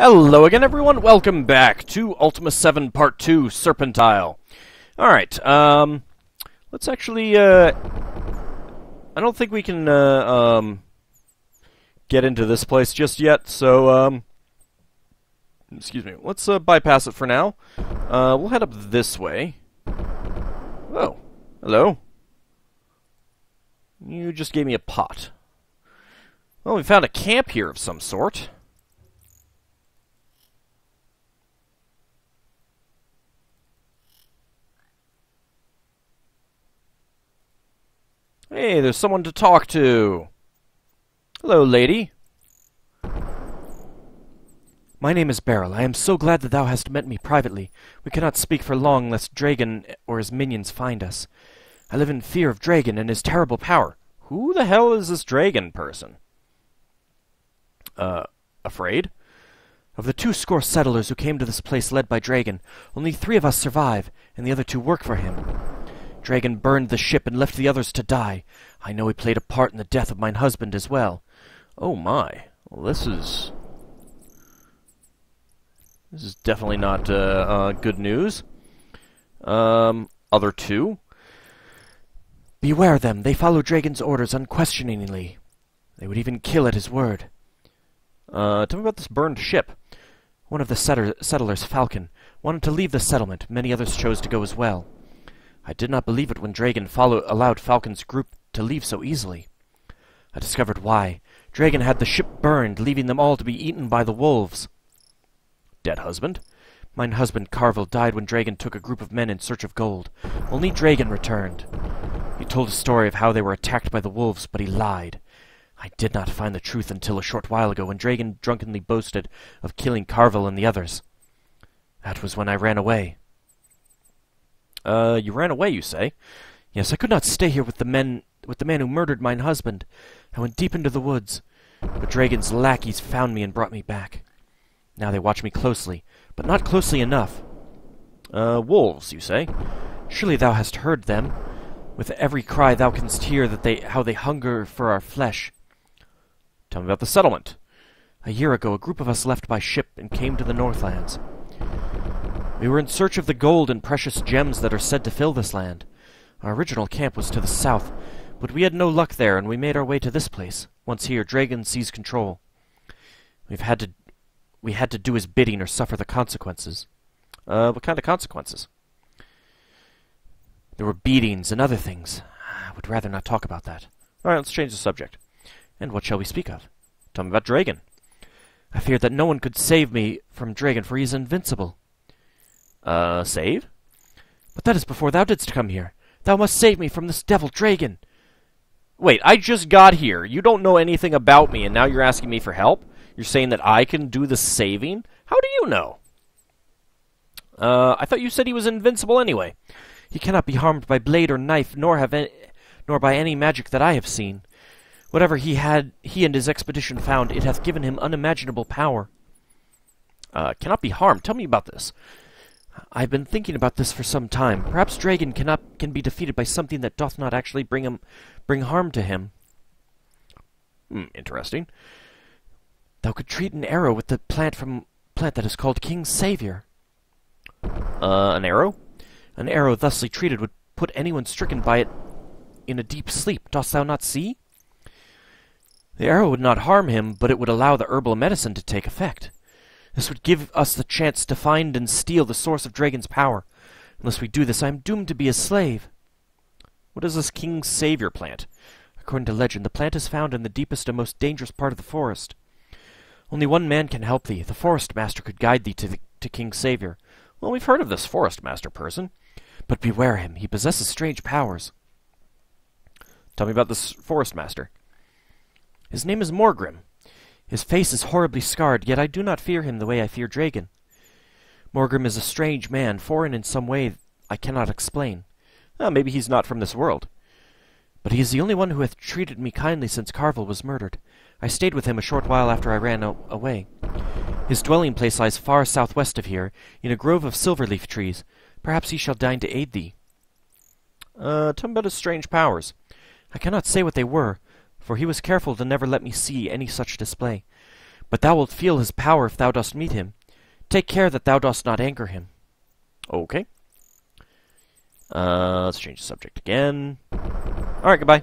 Hello again, everyone. Welcome back to Ultima 7 Part 2 Serpent Isle. Alright, um, let's actually, uh, I don't think we can, uh, um, get into this place just yet, so, um, excuse me, let's, uh, bypass it for now. Uh, we'll head up this way. Oh, hello. You just gave me a pot. Well, we found a camp here of some sort. Hey, there's someone to talk to. Hello, lady. My name is Beryl. I am so glad that thou hast met me privately. We cannot speak for long lest Draygan or his minions find us. I live in fear of Draygan and his terrible power. Who the hell is this Draygan person? Uh, afraid? Of the two score settlers who came to this place led by Draygan, only three of us survive, and the other two work for him. Draygan burned the ship and left the others to die. I know he played a part in the death of mine husband as well. Oh my. Well, this is... This is definitely not uh, uh, good news. Um, other two? Beware them. They follow Draygan's orders unquestioningly. They would even kill at his word. Uh, tell me about this burned ship. One of the settlers, Falcon, wanted to leave the settlement. Many others chose to go as well. I did not believe it when Draygan allowed Falcon's group to leave so easily. I discovered why. Draygan had the ship burned, leaving them all to be eaten by the wolves. Dead husband? Mine husband Carvel died when Draygan took a group of men in search of gold. Only Draygan returned. He told a story of how they were attacked by the wolves, but he lied. I did not find the truth until a short while ago when Draygan drunkenly boasted of killing Carvel and the others. That was when I ran away. Uh, you ran away, you say? Yes, I could not stay here with the men with the man who murdered mine husband. I went deep into the woods, but Draygan's lackeys found me and brought me back. Now they watch me closely, but not closely enough. Uh, wolves, you say? Surely thou hast heard them. With every cry thou canst hear that they how they hunger for our flesh. Tell me about the settlement. A year ago a group of us left by ship and came to the Northlands. We were in search of the gold and precious gems that are said to fill this land. Our original camp was to the south, but we had no luck there, and we made our way to this place. Once here, Draygan seized control. We've had to we had to do his bidding or suffer the consequences. Uh, what kind of consequences? There were beatings and other things. I would rather not talk about that. All right, let's change the subject. And what shall we speak of? Tell me about Draygan. I feared that no one could save me from Draygan, for he is invincible. Uh, save? But that is before thou didst come here. Thou must save me from this devil Draygan. Wait, I just got here. You don't know anything about me, and now you're asking me for help? You're saying that I can do the saving? How do you know? Uh, I thought you said he was invincible anyway. He cannot be harmed by blade or knife, nor have any, nor by any magic that I have seen. Whatever he had, he and his expedition found, it hath given him unimaginable power. Uh, cannot be harmed. Tell me about this. I have been thinking about this for some time. Perhaps Draygan cannot can be defeated by something that doth not actually bring him bring harm to him. Hmm, interesting. Thou could treat an arrow with the plant from plant that is called King's Savior. Uh, an arrow? An arrow thusly treated would put anyone stricken by it in a deep sleep. Dost thou not see? The arrow would not harm him, but it would allow the herbal medicine to take effect. This would give us the chance to find and steal the source of Draygan's power. Unless we do this, I am doomed to be a slave. What is this King's Savior plant? According to legend, the plant is found in the deepest and most dangerous part of the forest. Only one man can help thee. The Forest Master could guide thee to, the, to King Savior. Well, we've heard of this Forest Master person. But beware him. He possesses strange powers. Tell me about this Forest Master. His name is Morghrim. His face is horribly scarred, yet I do not fear him the way I fear Draygan. Morghrim is a strange man, foreign in some way I cannot explain. Well, maybe he's not from this world. But he is the only one who hath treated me kindly since Carvel was murdered. I stayed with him a short while after I ran away. His dwelling place lies far southwest of here, in a grove of silver-leaf trees. Perhaps he shall deign to aid thee. Uh, tell me about his strange powers. I cannot say what they were, for he was careful to never let me see any such display. But thou wilt feel his power if thou dost meet him. Take care that thou dost not anger him. Okay. Uh, let's change the subject again. Alright, goodbye.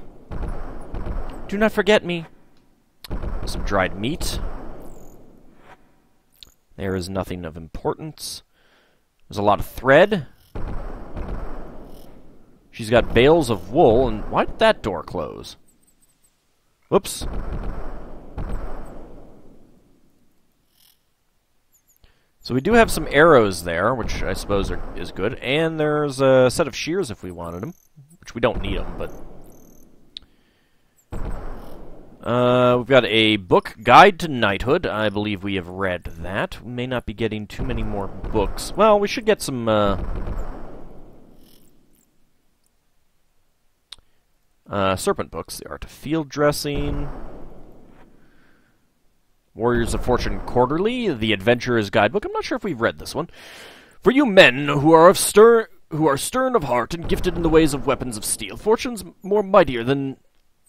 Do not forget me. Some dried meat. There is nothing of importance. There's a lot of thread. She's got bales of wool, and why did that door close? Whoops. So we do have some arrows there, which I suppose are, is good, and there's a set of shears if we wanted them, which we don't need them, but... Uh, we've got a book, Guide to Knighthood. I believe we have read that. We may not be getting too many more books. Well, we should get some, uh... Uh, serpent books, The Art of Field Dressing, Warriors of Fortune Quarterly, The Adventurer's Guidebook. I'm not sure if we've read this one. For you men who are of stern, who are stern of heart and gifted in the ways of weapons of steel, fortunes more mightier than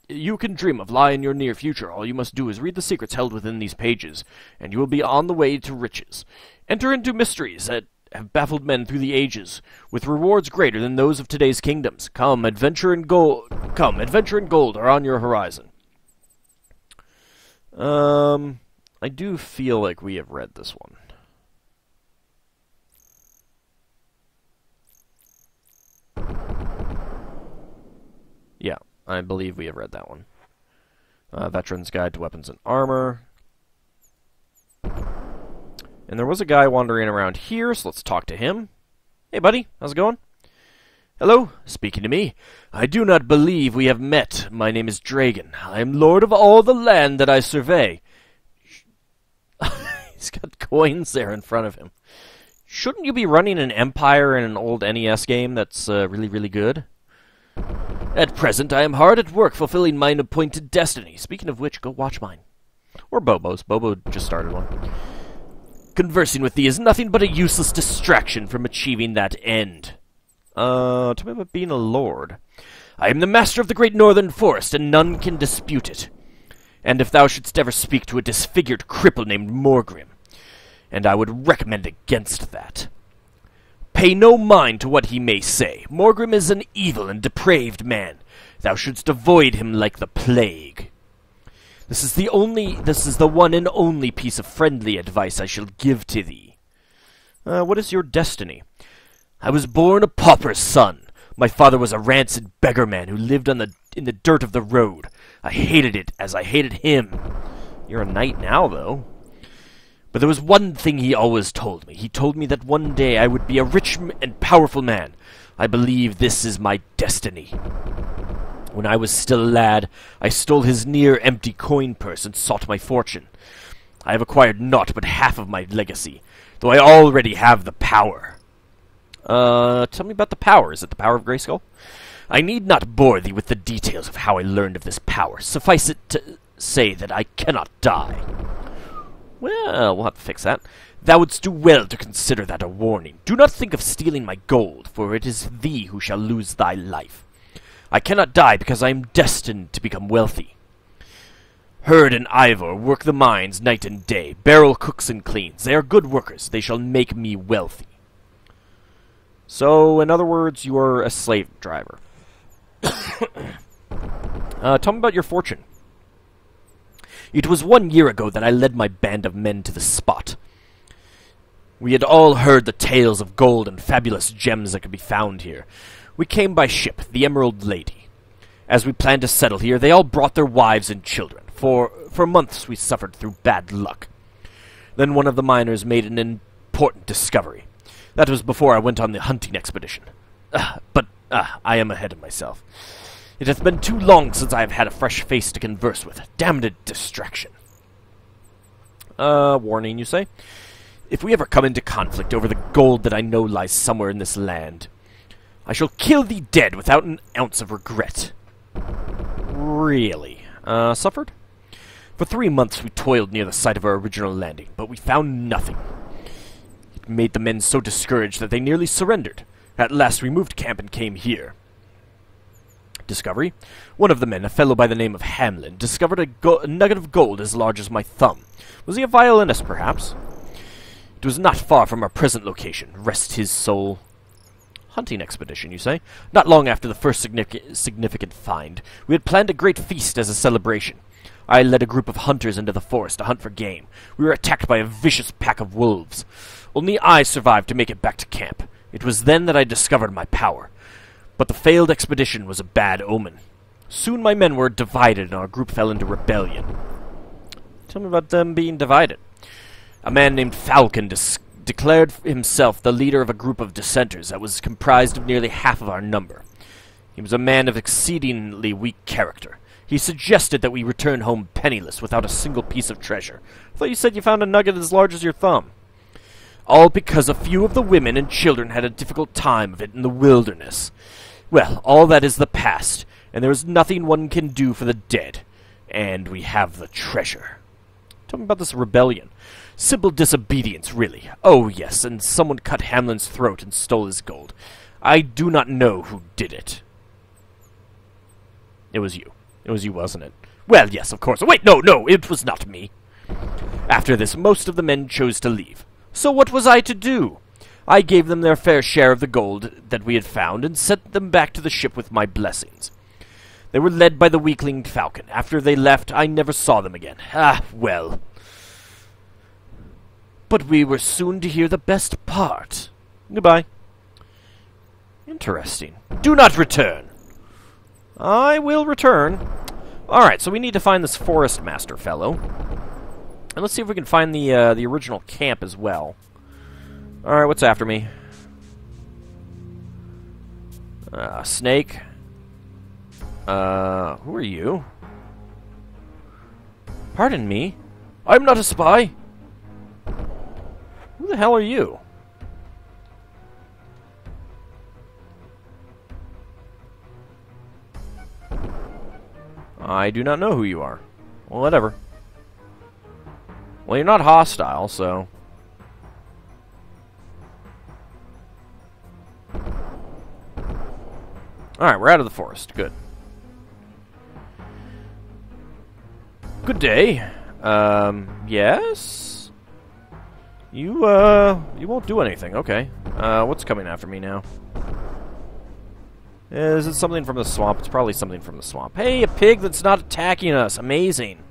you can dream of lie in your near future. All you must do is read the secrets held within these pages, and you will be on the way to riches. Enter into mysteries that have baffled men through the ages, with rewards greater than those of today's kingdoms. Come, adventure and gold. Come, adventure and gold are on your horizon. Um, I do feel like we have read this one. Yeah, I believe we have read that one. Uh, Veteran's Guide to Weapons and Armor. And there was a guy wandering around here, so let's talk to him. Hey, buddy, how's it going? Hello, speaking to me. I do not believe we have met. My name is Draygan. I am lord of all the land that I survey. He's got coins there in front of him. Shouldn't you be running an empire in an old NES game that's uh, really, really good? At present, I am hard at work fulfilling mine appointed destiny. Speaking of which, go watch mine. Or Bobo's. Bobo just started one. Conversing with thee is nothing but a useless distraction from achieving that end. Uh, tell me about being a lord. I am the master of the great northern forest, and none can dispute it. And if thou shouldst ever speak to a disfigured cripple named Morghrim, and I would recommend against that. Pay no mind to what he may say. Morghrim is an evil and depraved man. Thou shouldst avoid him like the plague. This is the only, this is the one and only piece of friendly advice I shall give to thee. Uh, what is your destiny? I was born a pauper's son. My father was a rancid beggar man who lived on the in the dirt of the road. I hated it as I hated him. You're a knight now, though. But there was one thing he always told me. He told me that one day I would be a rich and powerful man. I believe this is my destiny. When I was still a lad, I stole his near empty coin purse and sought my fortune. I have acquired naught but half of my legacy, though I already have the power. Uh, tell me about the power. Is it the power of Grayskull? I need not bore thee with the details of how I learned of this power. Suffice it to say that I cannot die. Well, we'll have to fix that. Thou wouldst do well to consider that a warning. Do not think of stealing my gold, for it is thee who shall lose thy life. I cannot die because I am destined to become wealthy. Herd and Ivor work the mines night and day. Beryl cooks and cleans. They are good workers. They shall make me wealthy. So, in other words, you are a slave driver. uh, tell me about your fortune. It was one year ago that I led my band of men to the spot. We had all heard the tales of gold and fabulous gems that could be found here. We came by ship, the Emerald Lady. As we planned to settle here, they all brought their wives and children. For, for months we suffered through bad luck. Then one of the miners made an important discovery. That was before I went on the hunting expedition. Uh, but uh, I am ahead of myself. It hath been too long since I have had a fresh face to converse with. Damned distraction. Uh, warning, you say? If we ever come into conflict over the gold that I know lies somewhere in this land, I shall kill thee dead without an ounce of regret. Really? Uh, suffered? For three months we toiled near the site of our original landing, but we found nothing. It made the men so discouraged that they nearly surrendered. At last we moved camp and came here. discovery. One of the men, a fellow by the name of Hamlin, discovered a, a nugget of gold as large as my thumb. Was he a violinist, perhaps? It was not far from our present location. Rest his soul. Hunting expedition, you say? Not long after the first significant, find, we had planned a great feast as a celebration. I led a group of hunters into the forest to hunt for game. We were attacked by a vicious pack of wolves. Only I survived to make it back to camp. It was then that I discovered my power. But the failed expedition was a bad omen. Soon my men were divided and our group fell into rebellion. Tell me about them being divided. A man named Falcon dis- declared himself the leader of a group of dissenters that was comprised of nearly half of our number. He was a man of exceedingly weak character. He suggested that we return home penniless without a single piece of treasure. I thought you said you found a nugget as large as your thumb. All because a few of the women and children had a difficult time of it in the wilderness. Well, all that is the past, and there is nothing one can do for the dead. And we have the treasure. Tell me about this rebellion. Simple disobedience, really. Oh, yes, and someone cut Hamlin's throat and stole his gold. I do not know who did it. It was you. It was you, wasn't it? Well, yes, of course. Wait, no, no, it was not me. After this, most of the men chose to leave. So what was I to do? I gave them their fair share of the gold that we had found and sent them back to the ship with my blessings. They were led by the weakling Falcon. After they left, I never saw them again. Ah, well. But we were soon to hear the best part. Goodbye. Interesting. Do not return. I will return. Alright, so we need to find this Forest Master fellow. And let's see if we can find the, uh, the original camp as well. Alright, what's after me? Uh, snake. Uh, who are you? Pardon me? I'm not a spy! Who the hell are you? I do not know who you are. Well, whatever. Well, you're not hostile, so... Alright, we're out of the forest. Good. Good day. Um, yes? You, uh, you won't do anything. Okay. Uh, what's coming after me now? Is it something from the swamp? It's probably something from the swamp. Hey, a pig that's not attacking us. Amazing.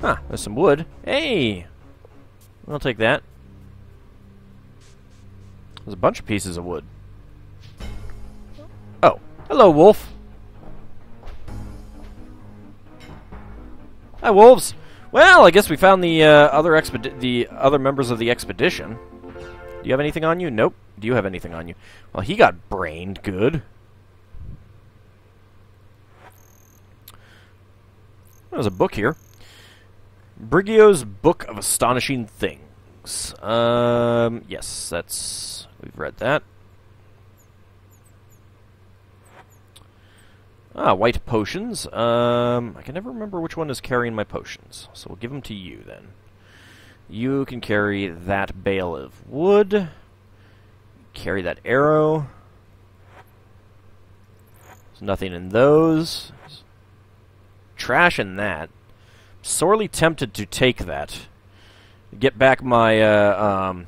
Huh, there's some wood. Hey! I'll take that. There's a bunch of pieces of wood. Oh, hello, wolf. Hi, wolves. Well, I guess we found the uh, other the other members of the expedition. Do you have anything on you? Nope. Do you have anything on you? Well, he got brained. Good. There's a book here. Brigio's Book of Astonishing Things. Um, yes, that's... We've read that. Ah, white potions. Um, I can never remember which one is carrying my potions, so we'll give them to you then. You can carry that bale of wood. Carry that arrow. There's nothing in those. Trash in that. Sorely tempted to take that. Get back my, uh, um...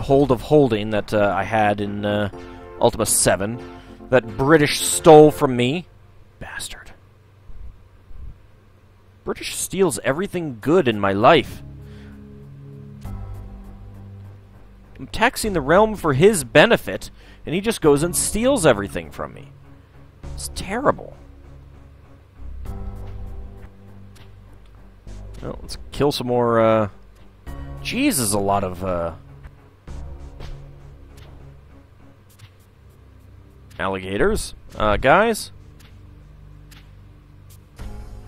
hold of holding that uh, I had in uh, Ultima 7. That British stole from me. Bastard. British steals everything good in my life. I'm taxing the realm for his benefit, and he just goes and steals everything from me. It's terrible. Well, let's kill some more, uh... Jesus, a lot of, uh... Alligators. Uh, guys?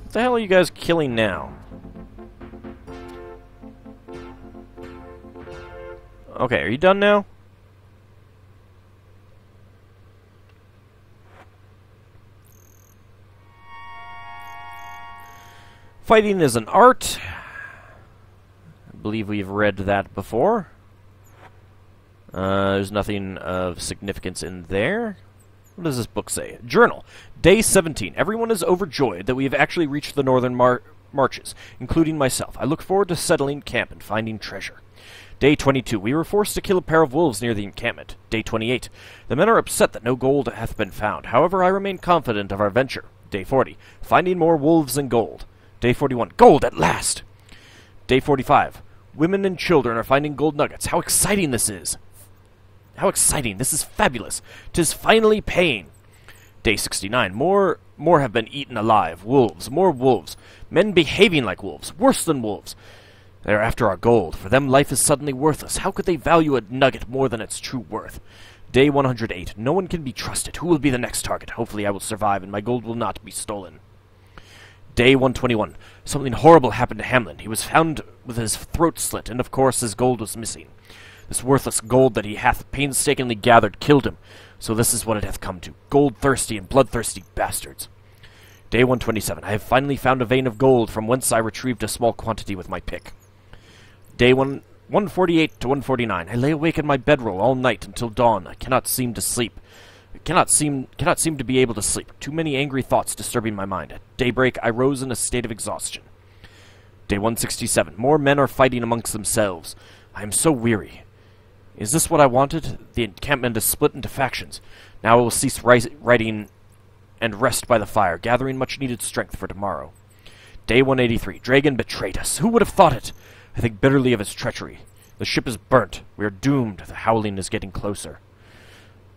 What the hell are you guys killing now? Okay, are you done now? Fighting is an art. I believe we've read that before. Uh, there's nothing of significance in there. What does this book say? Journal. Day 17. Everyone is overjoyed that we have actually reached the northern mar marches, including myself. I look forward to settling camp and finding treasure. Day 22. We were forced to kill a pair of wolves near the encampment. Day 28. The men are upset that no gold hath been found. However, I remain confident of our venture. Day 40. Finding more wolves and gold. Day 41. Gold at last! Day 45. Women and children are finding gold nuggets. How exciting this is! How exciting! This is fabulous! Tis finally paying! Day 69. More more have been eaten alive. Wolves, more wolves. Men behaving like wolves, worse than wolves. They are after our gold. For them, life is suddenly worthless. How could they value a nugget more than its true worth? Day 108. No one can be trusted. Who will be the next target? Hopefully I will survive, and my gold will not be stolen. Day 121. Something horrible happened to Hamlin. He was found with his throat slit, and of course his gold was missing. This worthless gold that he hath painstakingly gathered killed him. So this is what it hath come to. Gold-thirsty and bloodthirsty bastards. Day 127. I have finally found a vein of gold, from whence I retrieved a small quantity with my pick. Day 1, 148 to 149. I lay awake in my bedroll all night until dawn. I cannot seem to sleep. I cannot seem cannot seem to be able to sleep. Too many angry thoughts disturbing my mind. At daybreak, I rose in a state of exhaustion. Day 167. More men are fighting amongst themselves. I am so weary. Is this what I wanted? The encampment is split into factions. Now I will cease writing and rest by the fire, gathering much needed strength for tomorrow. Day 183. Draygan betrayed us. Who would have thought it? I think bitterly of his treachery. The ship is burnt. We are doomed. The howling is getting closer.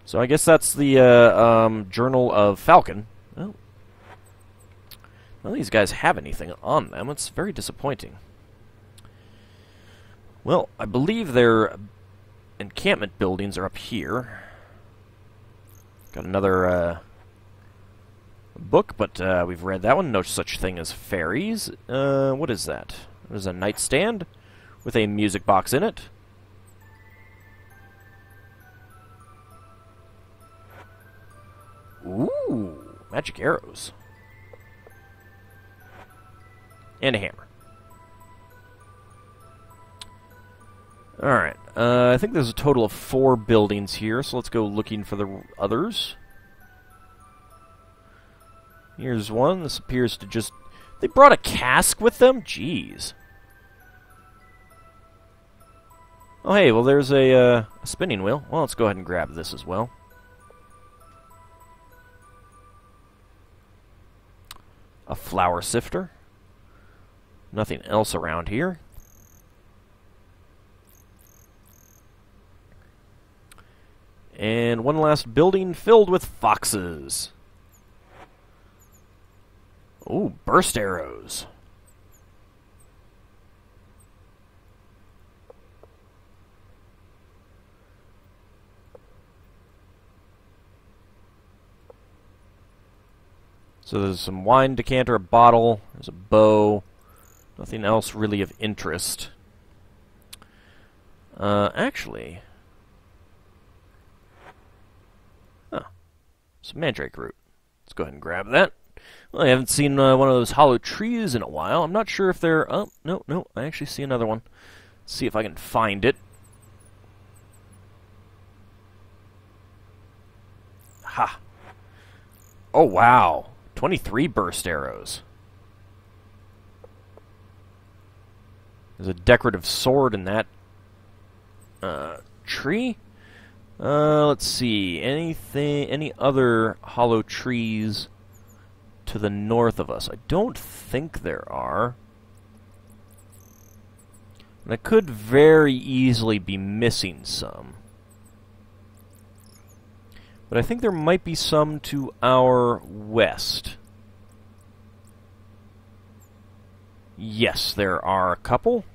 So I guess that's the uh, um, Journal of Falcon. Well, none of these guys have anything on them. It's very disappointing. Well, I believe their encampment buildings are up here. Got another uh, book, but uh, we've read that one. No such thing as fairies. Uh, what is that? There's a nightstand with a music box in it. Ooh, magic arrows. And a hammer. Alright, uh, I think there's a total of four buildings here, so let's go looking for the others. Here's one. This appears to just they brought a cask with them? Jeez. Oh, hey, well, there's a, uh, a spinning wheel. Well, let's go ahead and grab this as well. A flour sifter. Nothing else around here. And one last building filled with foxes. Ooh, burst arrows. So there's some wine decanter, a bottle, there's a bow, nothing else really of interest. Uh, actually... Huh. Some mandrake root. Let's go ahead and grab that. Well, I haven't seen uh, one of those hollow trees in a while. I'm not sure if they're... Oh, no, no, I actually see another one. Let's see if I can find it. Ha! Oh, wow. 23 burst arrows. There's a decorative sword in that uh, tree. Uh, let's see. Anything? Any other hollow trees to the north of us? I don't think there are. And I could very easily be missing some. But I think there might be some to our west. Yes, there are a couple.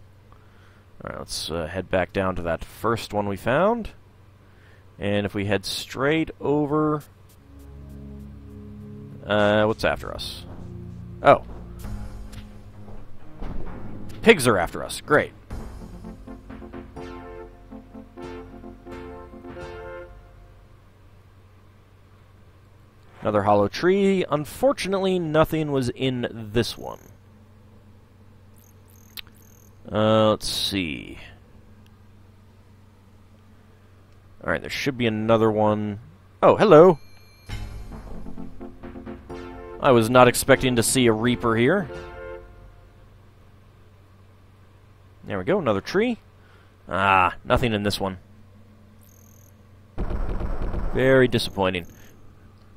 Alright, let's uh, head back down to that first one we found. And if we head straight over... Uh, what's after us? Oh. Pigs are after us. Great. Another hollow tree. Unfortunately, nothing was in this one. Uh, let's see. Alright, there should be another one. Oh, hello! I was not expecting to see a Reaper here. There we go, another tree. Ah, nothing in this one. Very disappointing.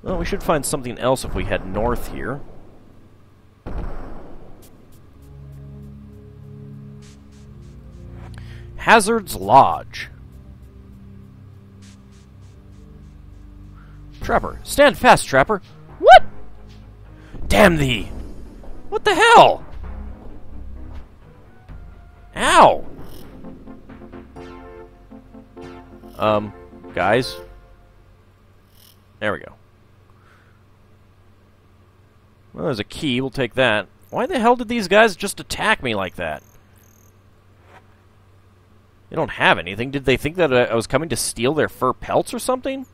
Well, we should find something else if we head north here. Hazard's Lodge. Trapper. Stand fast, Trapper. What? Damn thee! What the hell? Ow! Um, guys? There we go. Well, there's a key. We'll take that. Why the hell did these guys just attack me like that? They don't have anything. Did they think that I was coming to steal their fur pelts or something?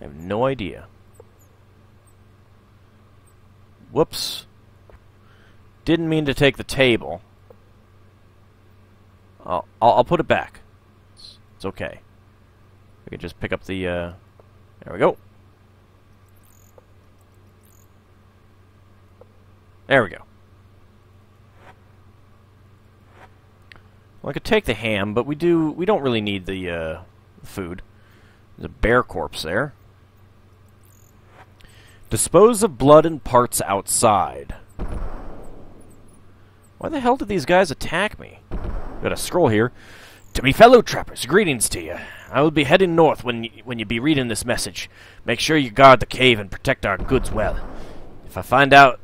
I have no idea. Whoops. Didn't mean to take the table. I'll, I'll, I'll put it back. It's, it's okay. We can just pick up the, uh... There we go. There we go. Well, I could take the ham, but we do we don't really need the uh, food. There's a bear corpse there. Dispose of blood and parts outside. Why the hell did these guys attack me? Got a scroll here. To me fellow trappers, greetings to you. I will be heading north when y when you be reading this message. Make sure you guard the cave and protect our goods well. If I find out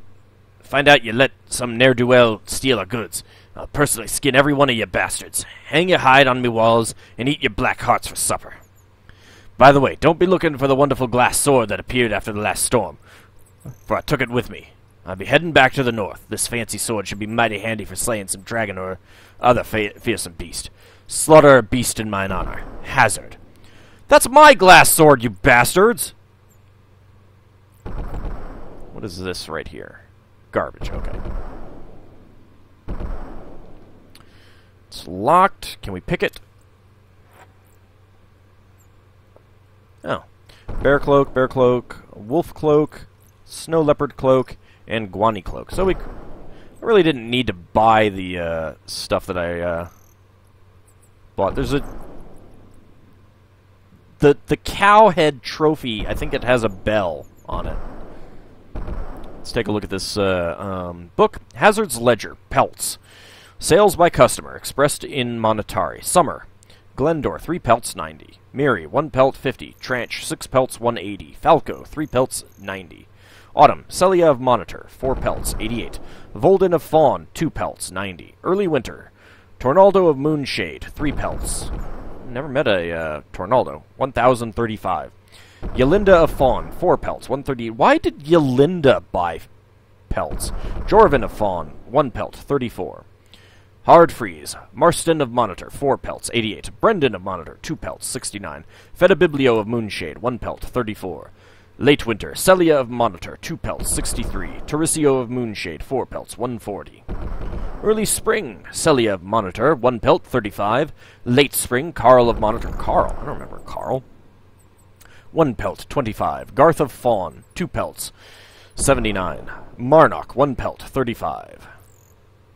find out you let some ne'er-do-well steal our goods, I'll personally skin every one of you bastards, hang your hide on me walls, and eat your black hearts for supper. By the way, don't be looking for the wonderful glass sword that appeared after the last storm, for I took it with me. I'll be heading back to the north. This fancy sword should be mighty handy for slaying some dragon or other fearsome beast. Slaughter a beast in mine honor. Hazard. That's my glass sword, you bastards! What is this right here? Garbage, okay. It's locked. Can we pick it? Oh. Bear cloak, bear cloak, wolf cloak, snow leopard cloak, and gwani cloak. So we I really didn't need to buy the uh, stuff that I uh, bought. There's a the the cow head trophy. I think it has a bell on it. Let's take a look at this uh, um, book. Hazard's Ledger Pelts. Sales by customer expressed in monetary. Summer. Glendor, 3 pelts, 90. Miri, 1 pelt, 50. Tranch, 6 pelts, 180. Falco, 3 pelts, 90. Autumn, Celia of Monitor, 4 pelts, 88. Volden of Fawn, 2 pelts, 90. Early Winter, Tornaldo of Moonshade, 3 pelts. Never met a uh, Tornaldo, 1035. Yolinda of Fawn, 4 pelts, 130. Why did Yolinda buy pelts? Jorvin of Fawn, 1 pelt, 34. Hard Freeze. Marsten of Monitor, 4 pelts, 88. Brendan of Monitor, 2 pelts, 69. Fedabiblio of Moonshade, 1 pelt, 34. Late Winter. Celia of Monitor, 2 pelts, 63. Tarisio of Moonshade, 4 pelts, 140. Early Spring. Celia of Monitor, 1 pelt, 35. Late Spring. Carl of Monitor. Carl. I don't remember Carl. 1 pelt, 25. Garth of Fawn, 2 pelts, 79. Marnock, 1 pelt, 35.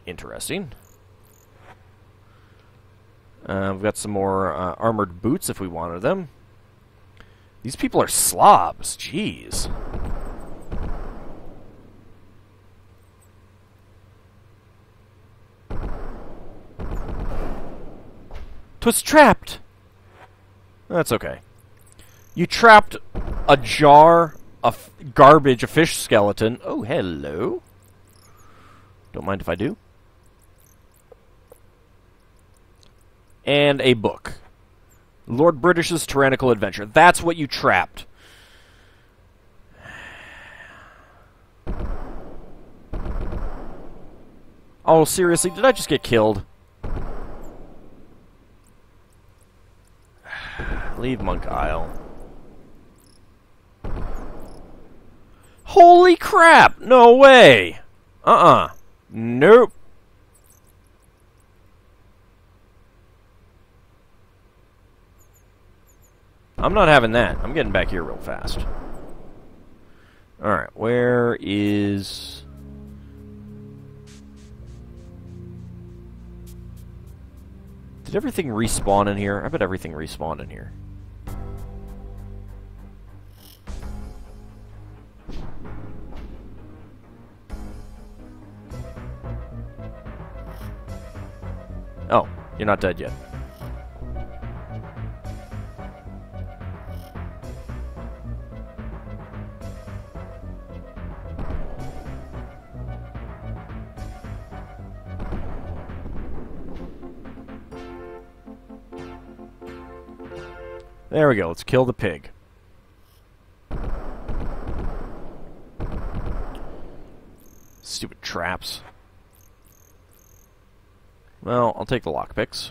Interesting. Uh, we've got some more uh, armored boots if we wanted them. These people are slobs. Jeez. Twas trapped! That's okay. You trapped a jar of garbage, a fish skeleton. Oh, hello. Don't mind if I do. And a book. Lord British's Tyrannical Adventure. That's what you trapped. Oh, seriously, did I just get killed? Leave Monk Isle. Holy crap! No way! Uh-uh. Nope. I'm not having that. I'm getting back here real fast. Alright, where is... Did everything respawn in here? I bet everything respawned in here. Oh, you're not dead yet. There we go. Let's kill the pig. Stupid traps. Well, I'll take the lockpicks.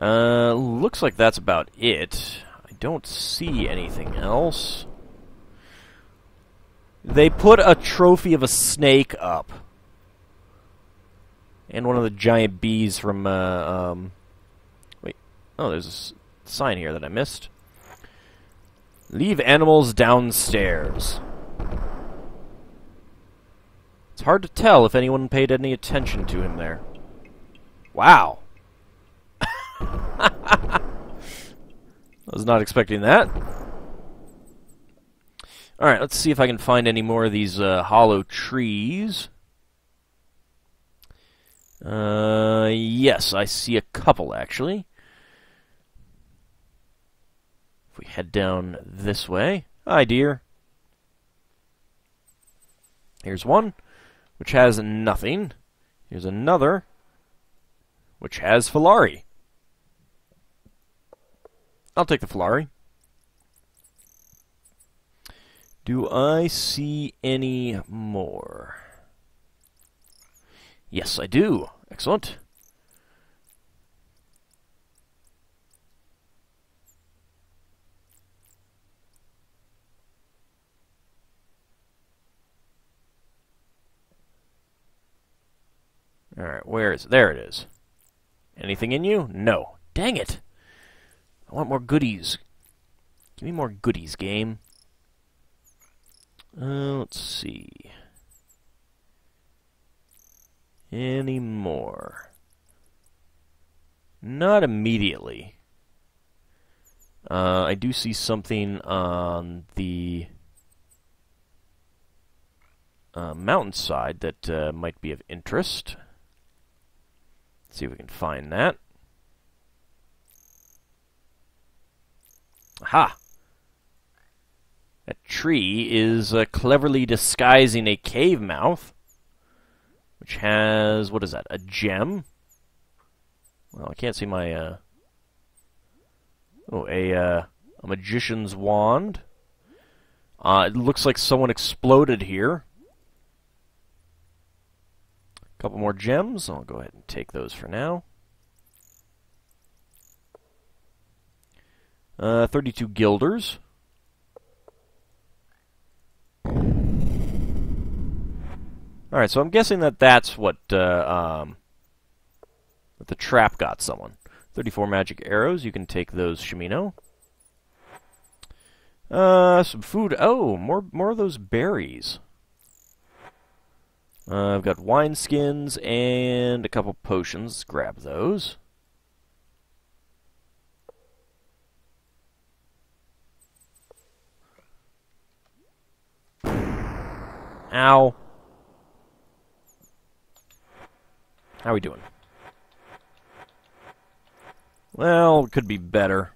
Uh, looks like that's about it. I don't see anything else. They put a trophy of a snake up. And one of the giant bees from, uh, um... Wait. Oh, there's a sign here that I missed. Leave animals downstairs. It's hard to tell if anyone paid any attention to him there. Wow. I was not expecting that. Alright, let's see if I can find any more of these uh, hollow trees. Uh, yes, I see a couple, actually. If we head down this way. Hi, dear. Here's one, which has nothing. Here's another, which has Filari. I'll take the Filari. Do I see any more? Yes, I do. Excellent. Alright, where is it? There it is. Anything in you? No. Dang it! I want more goodies. Give me more goodies, game. Uh, let's see. Any more? Not immediately. Uh, I do see something on the uh, mountainside that uh, might be of interest. Let's see if we can find that. Aha! That tree is uh, cleverly disguising a cave mouth which has what is that? A gem. Well, I can't see my uh, oh a uh, a magician's wand. Uh, it looks like someone exploded here. A couple more gems. I'll go ahead and take those for now. Uh, 32 guilders. All right, so I'm guessing that that's what uh, um, the trap got someone. 34 magic arrows. You can take those, Shamino. Uh, some food. Oh, more more of those berries. Uh, I've got wine skins and a couple potions. Grab those. Ow. How are we doing? Well, could be better.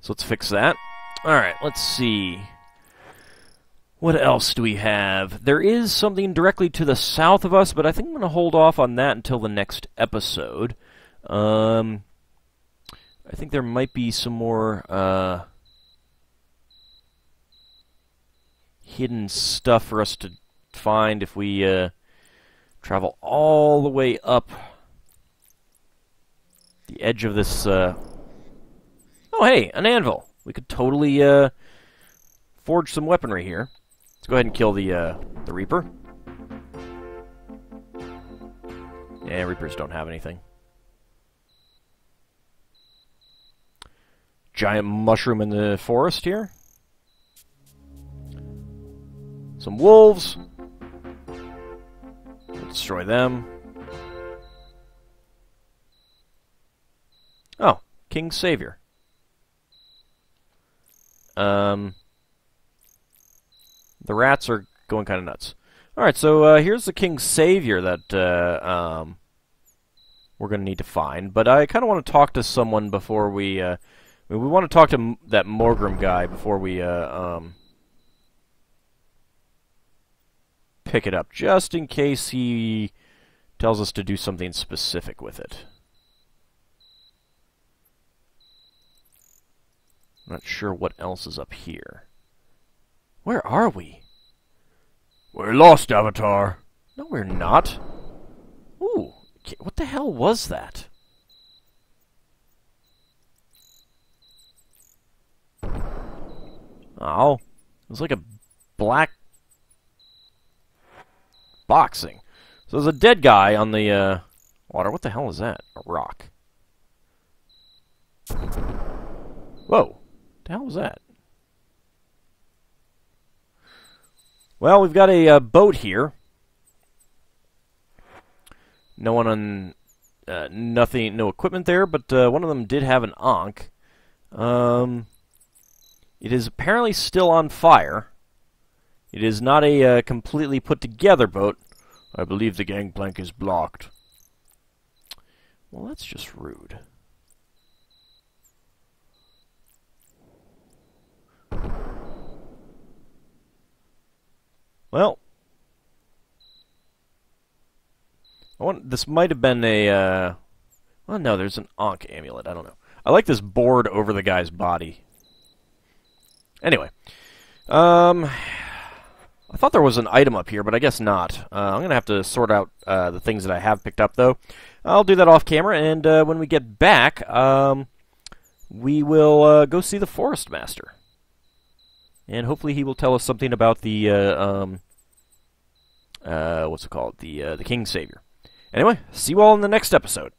So let's fix that. Alright, let's see. What else do we have? There is something directly to the south of us, but I think I'm going to hold off on that until the next episode. Um, I think there might be some more uh, hidden stuff for us to find if we uh, travel all the way up the edge of this. Uh... Oh, hey, an anvil. we could totally uh, forge some weaponry here. Let's go ahead and kill the uh, the Reaper. Yeah, Reapers don't have anything. Giant mushroom in the forest here. Some wolves. Destroy them. Oh, King Savior. Um, the rats are going kind of nuts. All right, so uh, here's the King Savior that uh, um, we're going to need to find. But I kind of want to talk to someone before we. Uh, I mean, we want to talk to that Morghrim guy before we uh, um, pick it up, just in case he tells us to do something specific with it. I'm not sure what else is up here. Where are we? We're lost, Avatar. No, we're not. Ooh, what the hell was that? Oh, it was like a black boxing. So there's a dead guy on the uh, water. What the hell is that? A rock. Whoa. The hell was that? Well, we've got a uh, boat here. No one on... Uh, nothing, no equipment there, but uh, one of them did have an Ankh. Um, it is apparently still on fire. It is not a uh, completely put together boat. I believe the gangplank is blocked. Well, that's just rude. Well, I want. This might have been a. Uh, well, no, there's an Ankh amulet. I don't know. I like this board over the guy's body. Anyway, um, I thought there was an item up here, but I guess not. Uh, I'm gonna have to sort out uh, the things that I have picked up, though. I'll do that off camera, and uh, when we get back, um, we will uh, go see the Forest Master, and hopefully he will tell us something about the uh, um, uh, what's it called? The the King Savior. Anyway, see you all in the next episode.